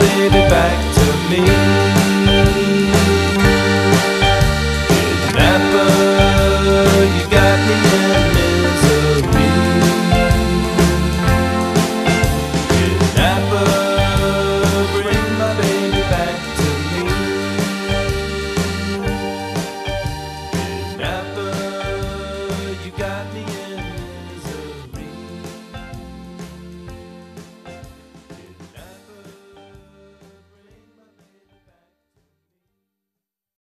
baby back to me.